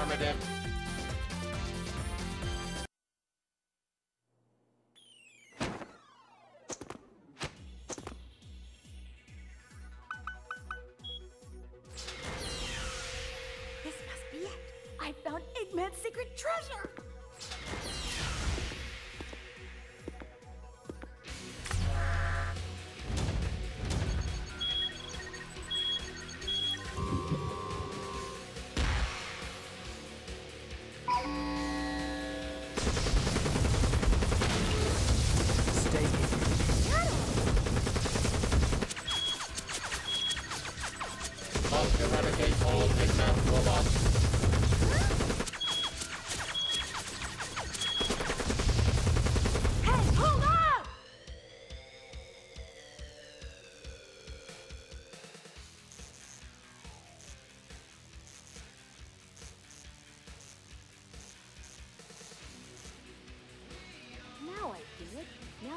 Affirmative.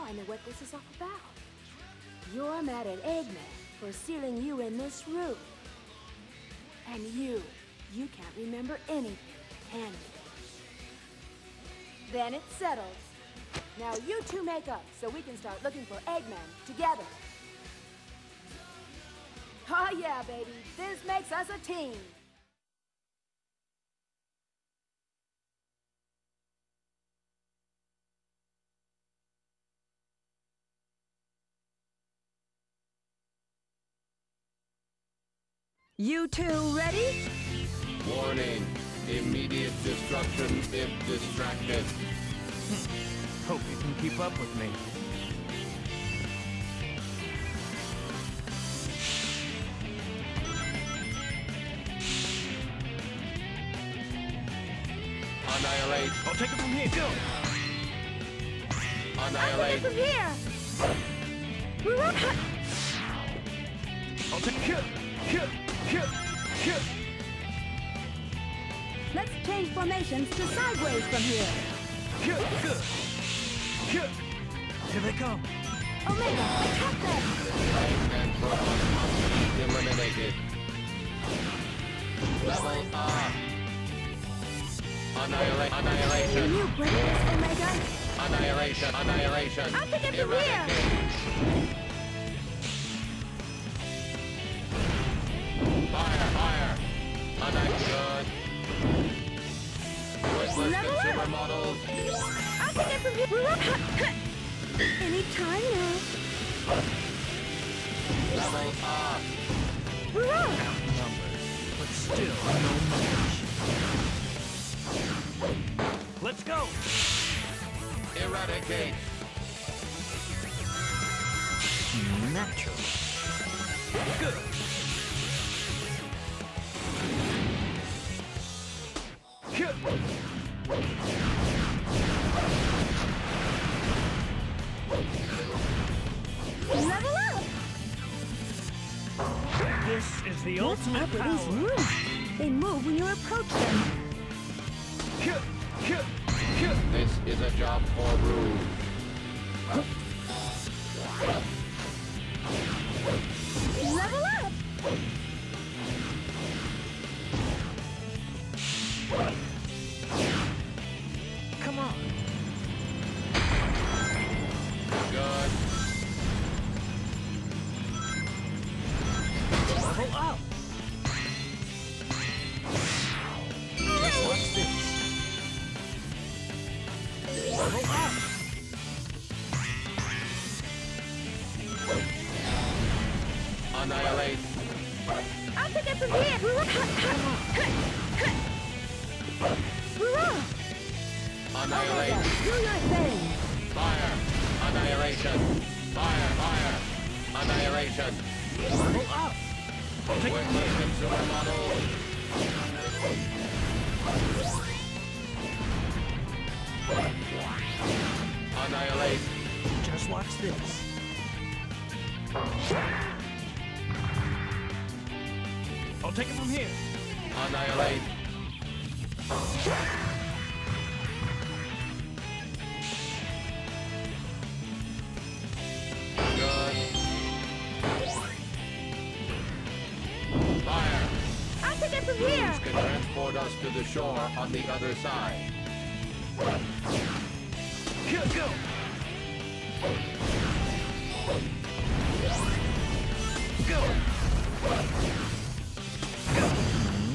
I know what this is all about. You're mad at Eggman for sealing you in this room. And you, you can't remember anything, can you? Then it's settled. Now you two make up so we can start looking for Eggman together. Oh yeah, baby. This makes us a team. You two ready? Warning. Immediate destruction if distracted. Hope you can keep up with me. Annihilate. I'll take it from here. Go. Annihilate. From here. I'll take Kill. Kill. Kill. Kill. Let's change formations to sideways from here. Kill. Good. Here they come. Omega, attack them! Eggman robots must be eliminated. Level up. Annihilate. Can Annihilation. you break this, Omega? Annihilation. Annihilation. I'll take it from here. Annihilate. Worthless Level up. consumer models. I'll take it from here. Anytime now. Level up. Numbers, but still no match. Let's go. Eradicate. Natural. Good. What's ultimate up with power. these roots? They move when you approach them. This is a job for Rouge. Annihilate. Just watch this. I'll take it from here. Annihilate. Good. Fire. I'll take it from here! Can transport us to the shore on the other side. Go! Go! Go!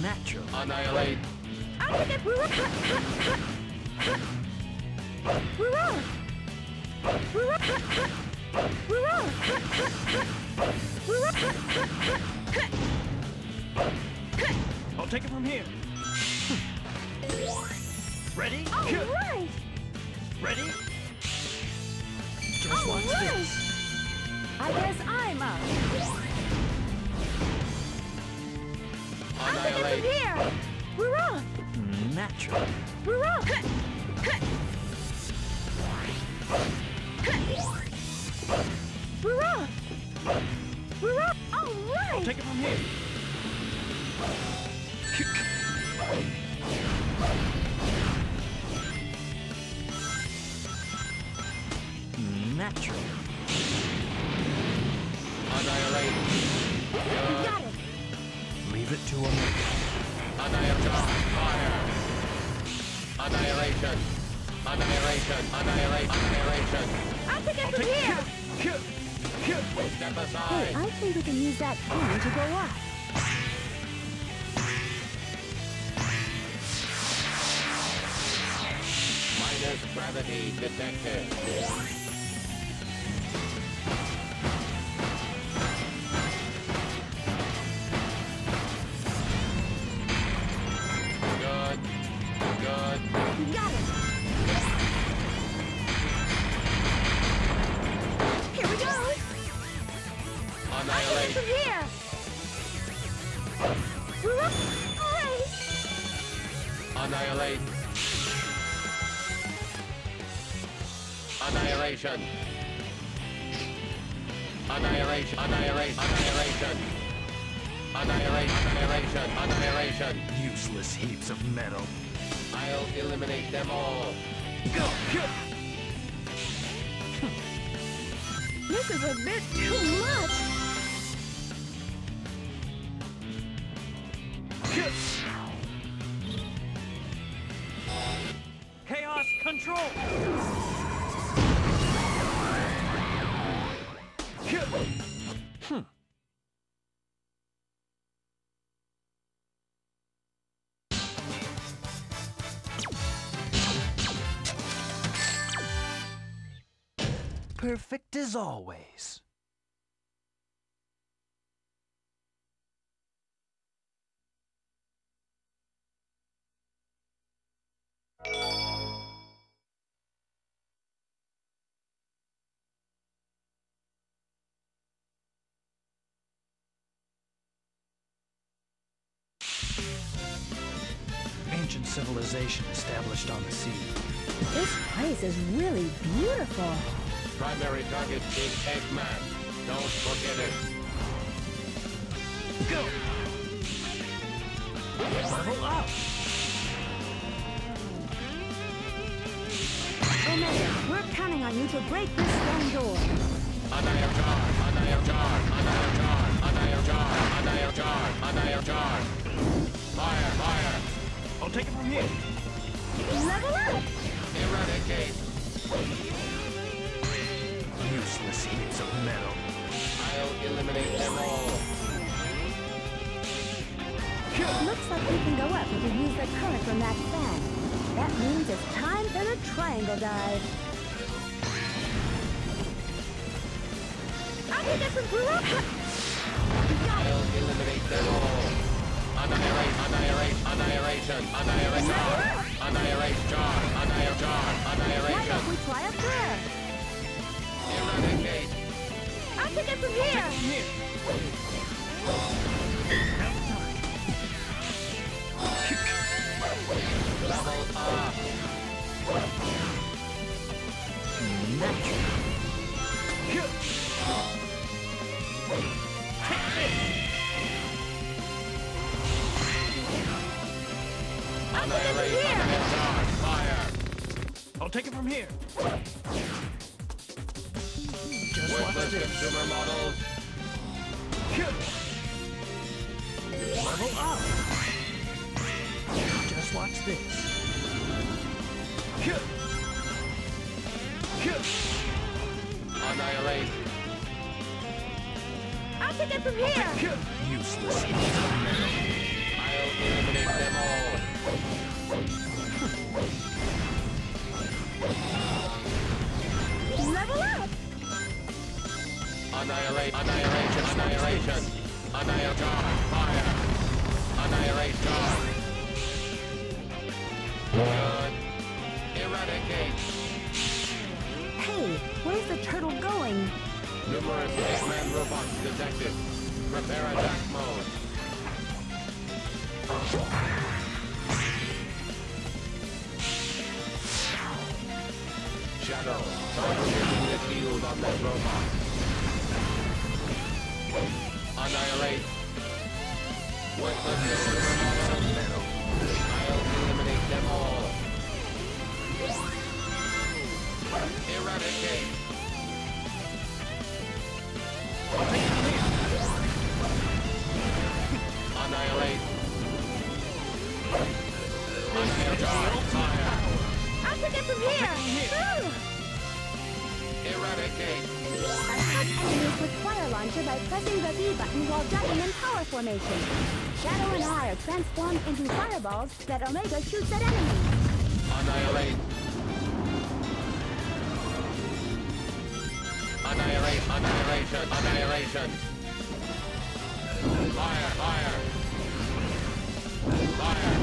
Natural. Annihilate. I think it blew up. Blew up. Blew up. Blew up. Blew up. I'll take it from here. Hmm. Ready? All Go. right. Ready? Just All watch right. this. I guess I'm up. I think Annihilate. it's here. We're up. Natural. We're up. We're up. We're up. All I'll take it from here. Natural. Annihilate. We got it. Leave it to him. Annihilation. Fire. Annihilation. Annihilation. Annihilate. Annihilation. I think it's from here. Step Hey, aside. I think we can use that thing to go up. Minus gravity detected. Annihilate. Annihilation. Annihilation. Annihilate. Annihilation. Annihilate. Annihilation. Annihilation. Useless heaps of metal. I'll eliminate them all. Go! This is a bit too much. Control! Hmm. Perfect as always. Ancient civilization established on the sea. This place is really beautiful. Primary target is Eggman. Don't forget it. Go! Level up! Oh, Omega, we're counting on you to break this stone door. Annihil jar. Annihil jar. Annihil jar. Annihil jar. Annihil jar. Annihil jar. Fire. Fire. I'll take it from here. Level up. Eradicate. Useless heaps of metal. I'll eliminate them all. Looks like we can go up if we use the current from that fan. That means it's time for the triangle dive. I think that's a blew up. I'll eliminate them all. Annihilate, Why don't we try up there? eradicate, I think it's from. Here. I'll take it from here. Just watch worthless this. consumer models, Level up. Just watch this. Hyah! Hyah! Annihilate. I'll take it from here! Useless. I'll eliminate them all. Annihilate. Annihilation. Annihilation. Annihilation. Fire. Annihilation. Good. Eradicate. Hey, where's the turtle going? Numerous Eggman robots detected. Prepare attack mode. Shadow, targeting the shield on that robot. Thank you. And I are transformed into fireballs that Omega shoots at enemies. Annihilate. Annihilate. Annihilation. Annihilation. Fire. Fire. Fire.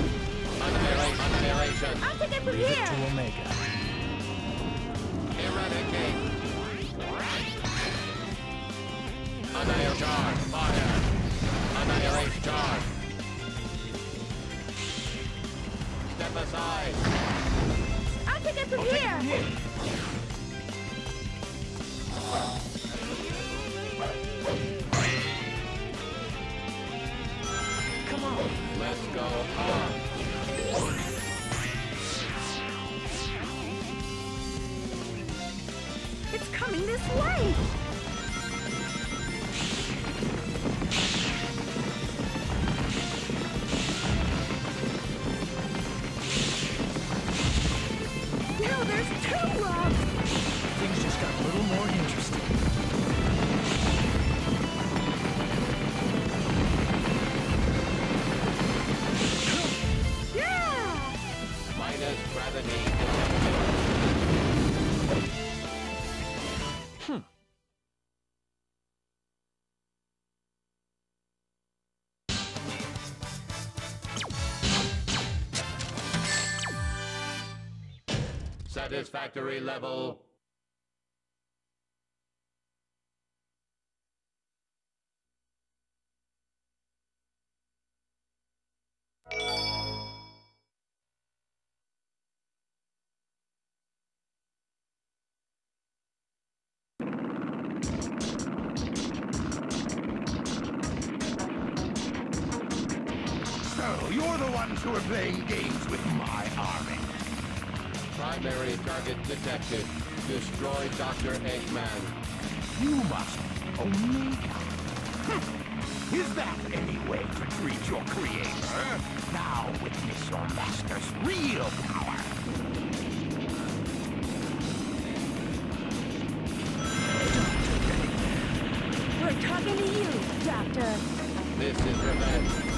Annihilate. Annihilation. I'll take it from Leave it to Omega. Eradicate. Annihilate. Charge. Fire. Annihilate. Charge. I'll take it from here! Here. Satisfactory level. So, you're the ones who are playing games with my army. Primary target detected. Destroy Dr. Eggman. You must be Omega. Hm. Is that any way to treat your creator? Now witness your master's real power. We're talking to you, Doctor. This is revenge.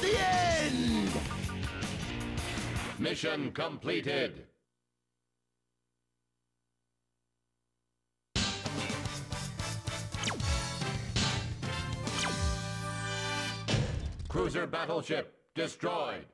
The end! Mission completed. Cruiser battleship destroyed.